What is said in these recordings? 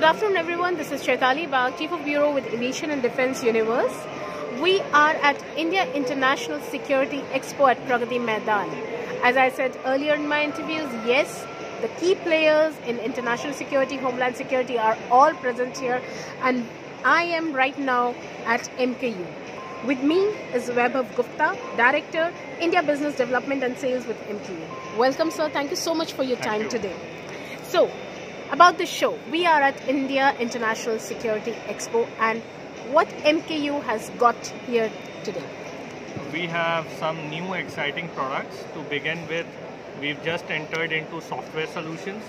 Good afternoon, everyone. This is Chaitali Bagh, Chief of Bureau with Aviation and Defense Universe. We are at India International Security Expo at Pragati Maidan. As I said earlier in my interviews, yes, the key players in international security, homeland security are all present here, and I am right now at MKU. With me is Vaibhav Gupta, Director, India Business Development and Sales with MKU. Welcome, sir. Thank you so much for your Thank time you. today. So, about the show, we are at India International Security Expo, and what MKU has got here today? We have some new exciting products. To begin with, we've just entered into software solutions.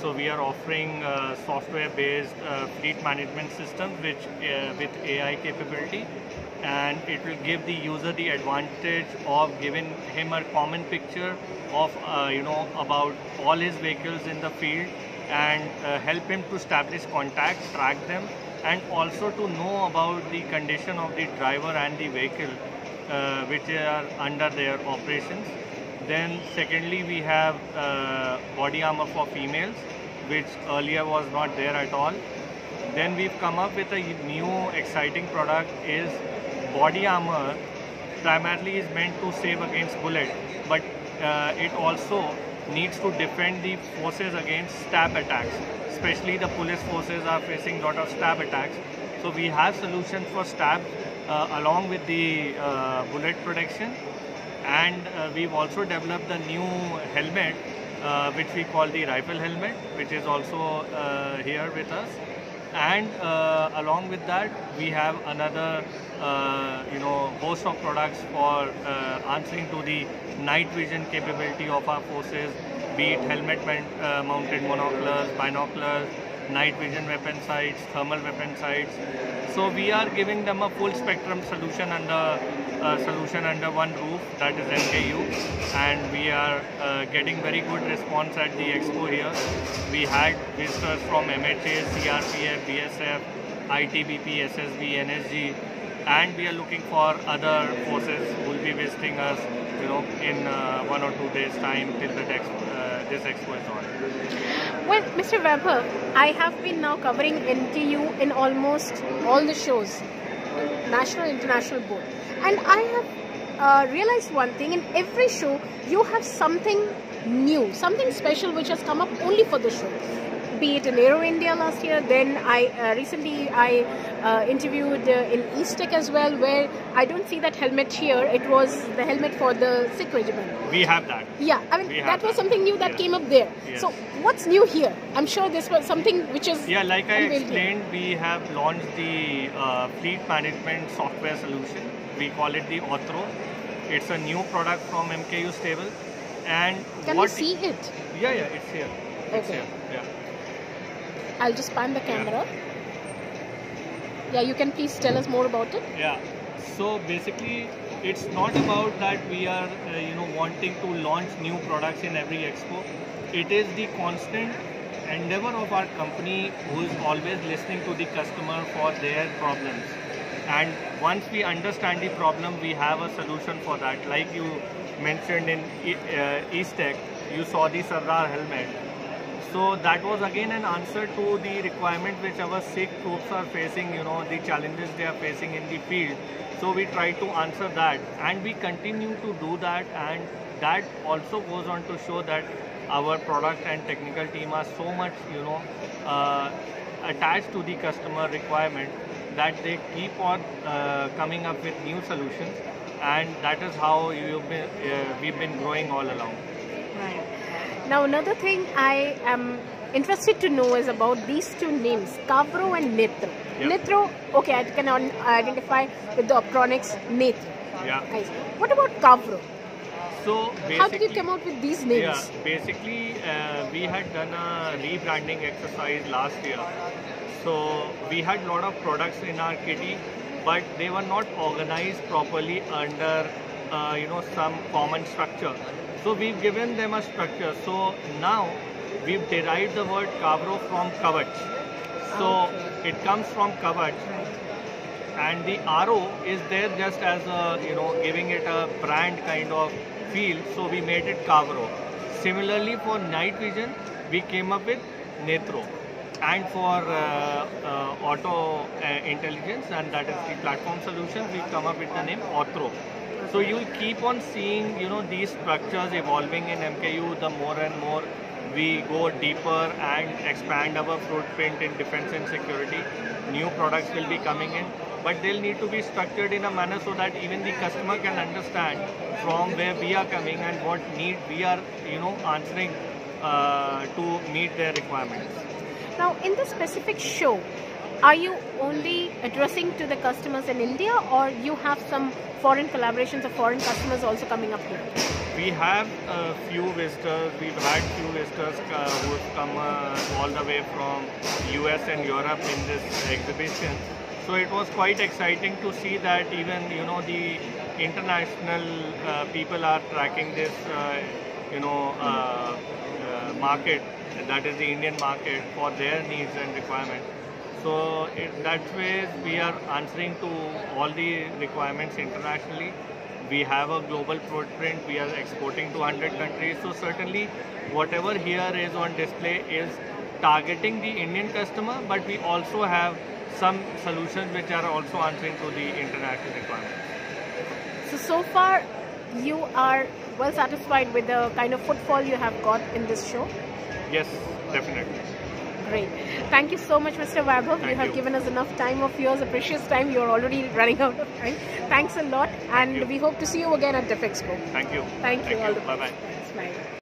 So we are offering uh, software-based uh, fleet management system which uh, with AI capability, and it will give the user the advantage of giving him a common picture of uh, you know about all his vehicles in the field and uh, help him to establish contacts, track them, and also to know about the condition of the driver and the vehicle uh, which are under their operations. Then secondly, we have uh, body armor for females, which earlier was not there at all. Then we've come up with a new exciting product is body armor primarily is meant to save against bullet, but uh, it also needs to defend the forces against stab attacks. Especially the police forces are facing a lot of stab attacks. So we have solutions for stab uh, along with the uh, bullet protection and uh, we've also developed a new helmet uh, which we call the rifle helmet which is also uh, here with us and uh, along with that we have another uh, you know host of products for uh, answering to the night vision capability of our forces be it helmet uh, mounted monoculars binoculars night vision weapon sights thermal weapon sights. So we are giving them a full spectrum solution under uh, solution under one roof that is MKU and we are uh, getting very good response at the expo here. We had visitors from MHA, CRPF, BSF, ITBP, SSB, NSG and we are looking for other forces who will be visiting us you know in uh, one or two days time till the next, this expo on. Well, Mr. Vaibhav, I have been now covering MKU in almost all the shows, national, international both. And I have uh, realized one thing in every show, you have something new, something special which has come up only for the show. Be it in Aero India last year, then I uh, recently I uh, interviewed uh, in East Tech as well, where I don't see that helmet here. It was the helmet for the Sikh regiment. We have that. Yeah, I mean that was that. something new that Yes. came up there. Yes. So what's new here? I'm sure this was something which is Yeah, like I unveiled here. explained, we have launched the uh, fleet management software solution. We call it the Authro. It's a new product from MKU stable. And Can what you see it? Yeah, yeah, it's here. It's Okay. here. Yeah. I'll just pan the camera. Yeah, you can please tell us more about it. Yeah. So basically, it's not about that we are, uh, you know, wanting to launch new products in every expo. It is the constant endeavor of our company who is always listening to the customer for their problems. And once we understand the problem, we have a solution for that. Like you mentioned in uh, East Tech, you saw the Sardar helmet. So that was again an answer to the requirement which our Sikh troops are facing, you know, the challenges they are facing in the field. So we try to answer that and we continue to do that and that also goes on to show that our product and technical team are so much, you know, uh, attached to the customer requirement that they keep on uh, coming up with new solutions and that is how been, uh, we've been growing all along. Now another thing I am interested to know is about these two names, Kavro and Netro. Yep. Netro, okay, I can identify with the optronics Netro. Yeah. Nice. What about Kavro? So basically, How did you come out with these names? Yeah, basically, uh, we had done a rebranding exercise last year. So we had a lot of products in our kitty, but they were not organized properly under, uh, you know, some common structure. So we've given them a structure. So now we've derived the word Kavro from Kavach. So Okay. it comes from Kavach and the RO is there just as a you know giving it a brand kind of feel so we made it Kavro similarly for night vision we came up with Netro and for uh, uh, auto uh, intelligence, and that is the platform solution. We've come up with the name Authro. So you'll keep on seeing, you know, these structures evolving in MKU. The more and more we go deeper and expand our footprint in defense and security, new products will be coming in. But they'll need to be structured in a manner so that even the customer can understand from where we are coming and what need we are, you know, answering uh, to meet their requirements. Now, in this specific show, are you only addressing to the customers in India or you have some foreign collaborations or foreign customers also coming up here? We have a few visitors. We've had few visitors uh, who have come uh, all the way from US and Europe in this exhibition. So it was quite exciting to see that even you know the international uh, people are tracking this uh, you know uh, uh, market that is the Indian market for their needs and requirements. So in that way, we are answering to all the requirements internationally. We have a global footprint. We are exporting to 100 countries. So certainly, whatever here is on display is targeting the Indian customer, but we also have some solutions which are also answering to the international requirements. So, so far, you are well satisfied with the kind of footfall you have got in this show? Yes, definitely. Great. Thank you so much, Mr. Vaibhav. Thank you have you. given us enough time of yours, a precious time. You're already running out of time. Thanks a lot, and you. we hope to see you again at DefExpo. Thank you. Thank, you. All the